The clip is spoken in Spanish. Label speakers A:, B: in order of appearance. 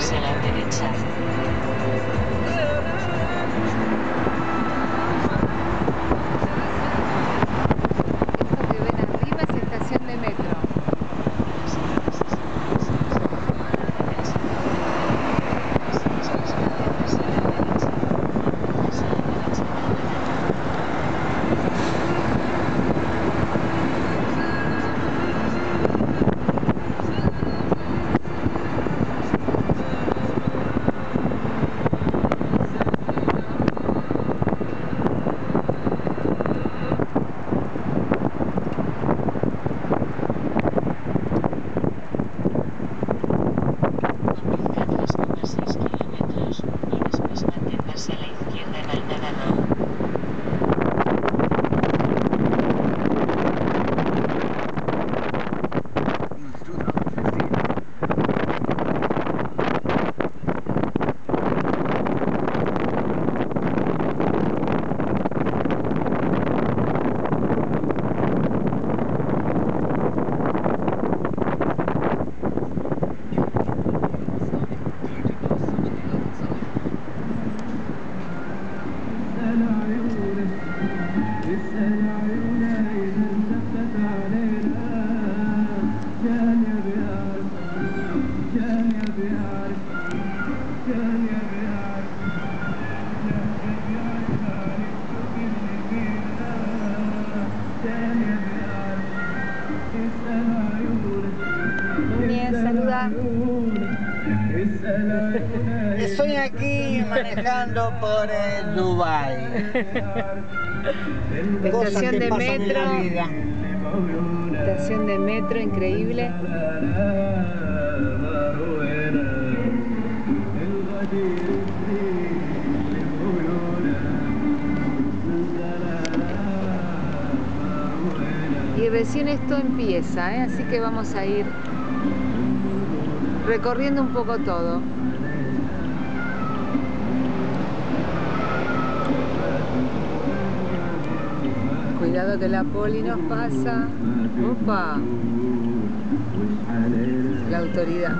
A: hacia la derecha.
B: Esto que ven arriba es estación de metro.
A: Conduzca 3,6 kilómetros después manténgase a la izquierda
B: Núñez, saluda.
C: Estoy aquí manejando por el Dubai.
B: Estación de metro. Estación de metro, increíble. Y recién esto empieza, ¿eh? así que vamos a ir recorriendo un poco todo. Cuidado que la poli nos pasa. Opa. La autoridad.